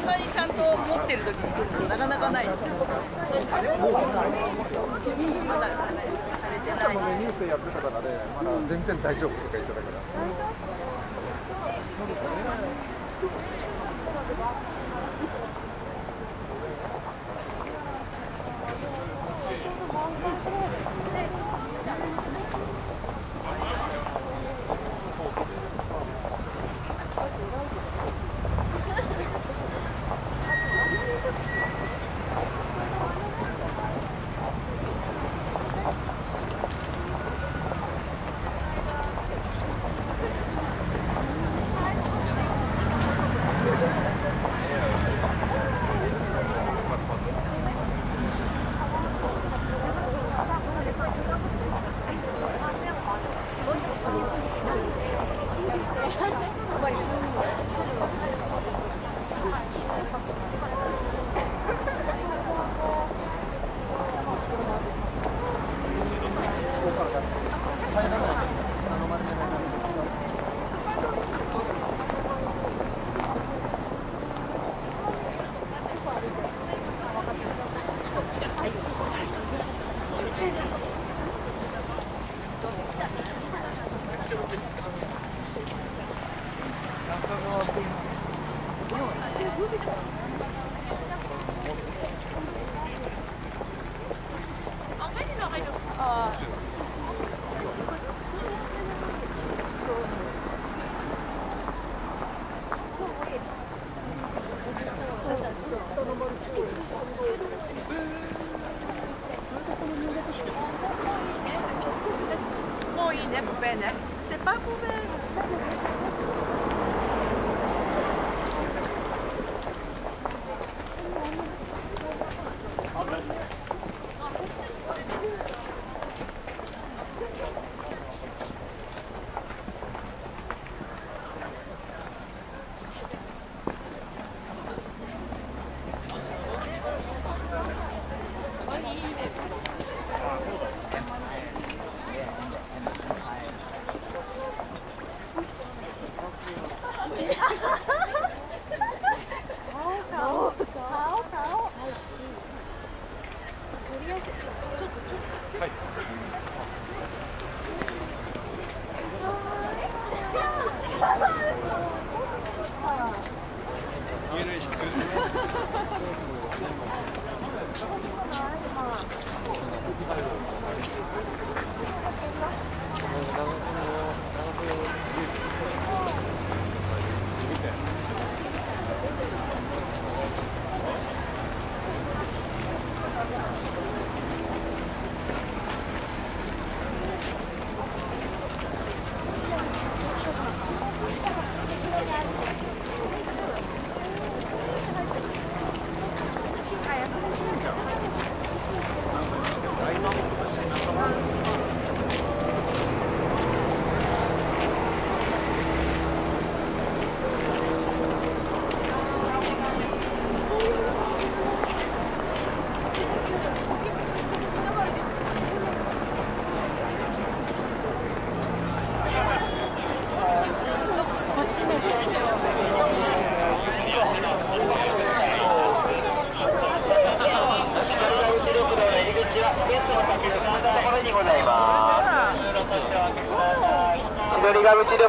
んなにちゃんと持ってる時に来るのなかなかないですよ。まだされてない。ニュースやってたからね、まだ全然大丈夫とか言ってたから。も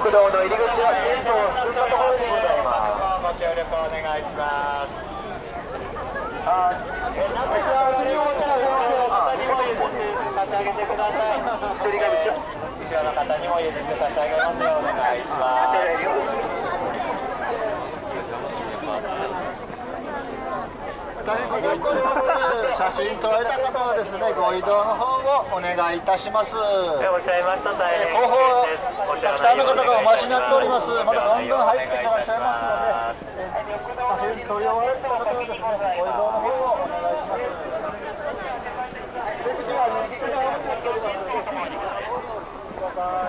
鳥ヶ淵緑道の入り口はゲストを進んだところにございます。ご協力お願いします。あえナムシはご利用者の方にも譲って差し上げてください後ろの方にも譲って差し上げます。ようお願いし大変ご協力ます。写真撮られた方はです。ねご移動の方をお願いいたします。おっしゃいました大変後方たくさんの方がお待ちになっております。まだどんどん入っていらっしゃいますので写真撮り終わった方はですねご移動の方をお願いします出口は右側になっておりま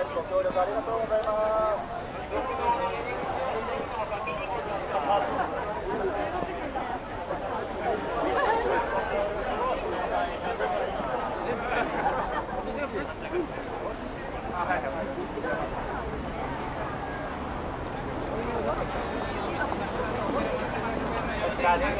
すご協力ありがとうございます。左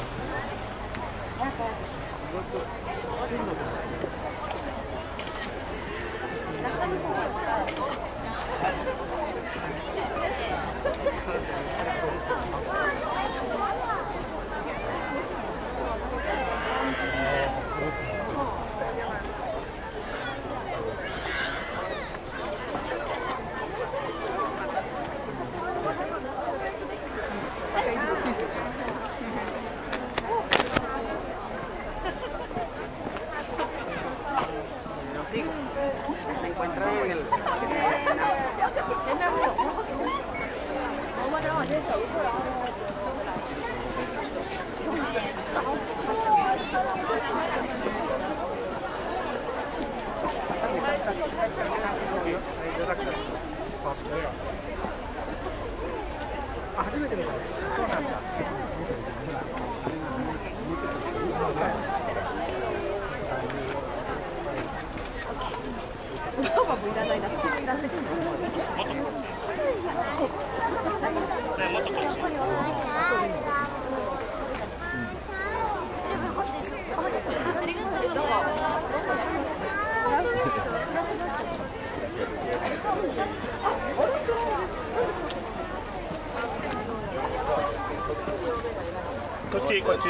側通行でご協力お願いしております。こ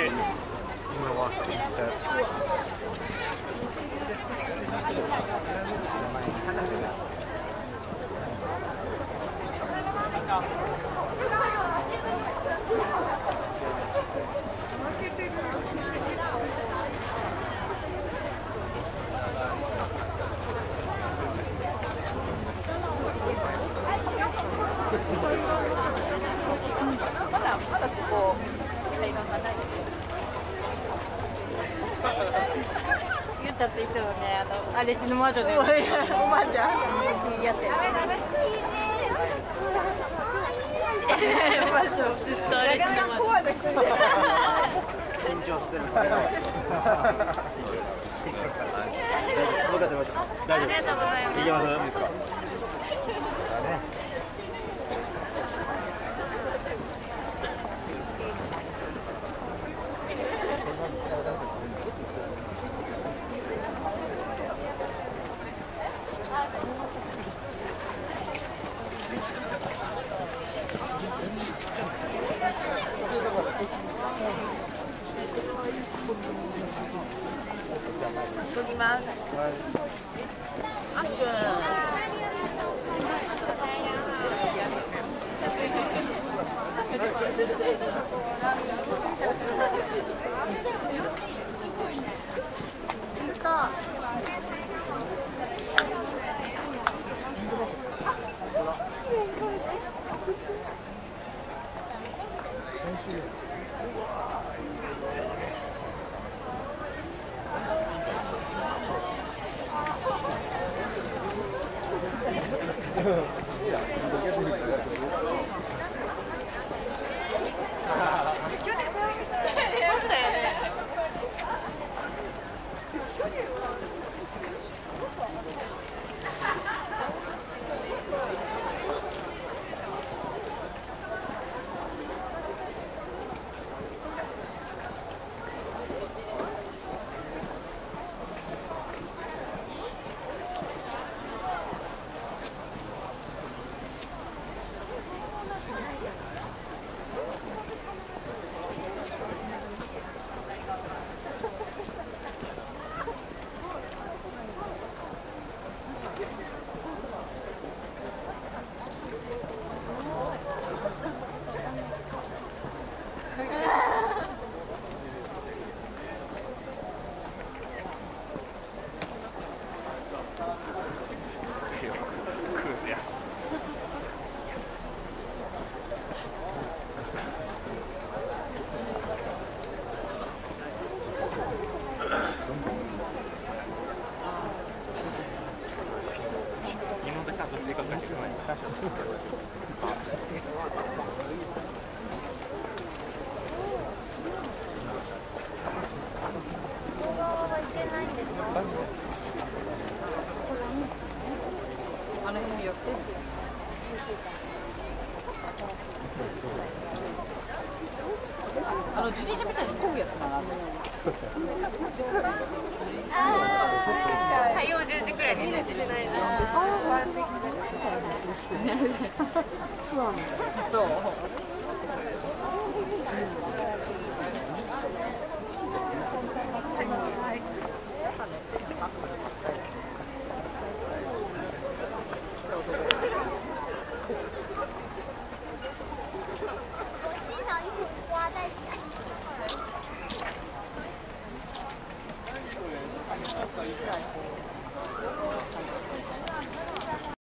っちゃんっていつもね、あの、荒地の魔女で。おばあちゃん。やってる。魔女、ずっと荒地の魔女。怖いの来るありがとうございます。いけますですかあ撮りますあっくん。yeah. あの辺に寄ってあの自転車みたいに漕ぐやつ。だな火曜10時くらいに寝てない。なそう。